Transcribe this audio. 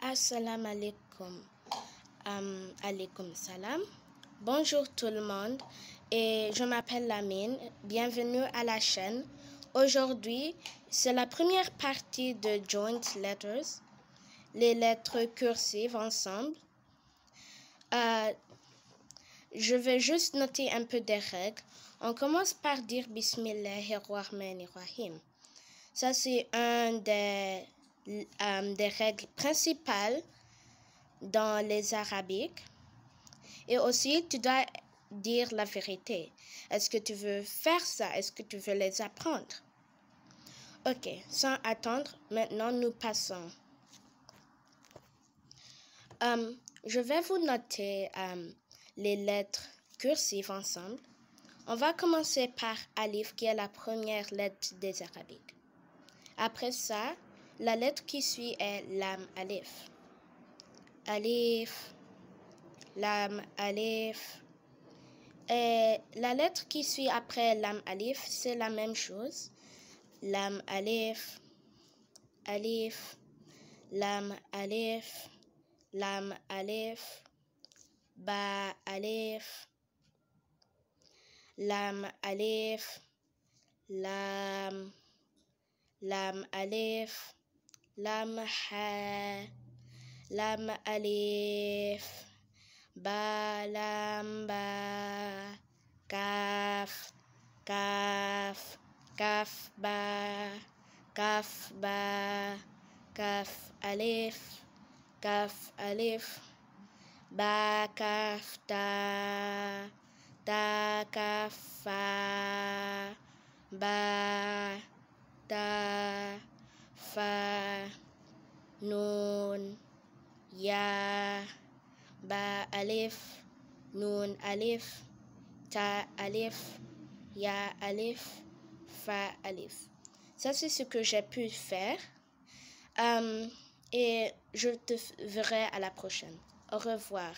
Assalamu alaikum. Um, alaikum salam. Bonjour tout le monde et je m'appelle Lamine. Bienvenue à la chaîne. Aujourd'hui, c'est la première partie de Joint Letters, les lettres cursives ensemble. Euh, je vais juste noter un peu des règles. On commence par dire Bismillahirrahmanirrahim. Ça, c'est un des, euh, des règles principales dans les arabiques. Et aussi, tu dois dire la vérité. Est-ce que tu veux faire ça? Est-ce que tu veux les apprendre? Ok, sans attendre, maintenant nous passons. Euh, je vais vous noter euh, les lettres cursives ensemble. On va commencer par Alif, qui est la première lettre des arabiques. Après ça, la lettre qui suit est Lam Alif. Alif, Lam Alif. Et la lettre qui suit après Lam Alif, c'est la même chose. Lam Alif, Alif, Lam Alif, Lam Alif, Ba Alif, Lam Alif, Lam. Lam Alif, Lam Ha, Lam Alif, Ba Lam Ba, Kaf, Kaf, Kaf Ba, Kaf Ba, Kaf Alif, Kaf Alif, Ba Kaf Ta, Ta Kaf Fa, Ba Ta, Fa, Nun, Ya, Ba Alif, Nun Alif, Ta Alif, Ya Alif, Fa Alif. Ça, c'est ce que j'ai pu faire. Um, et je te verrai à la prochaine. Au revoir.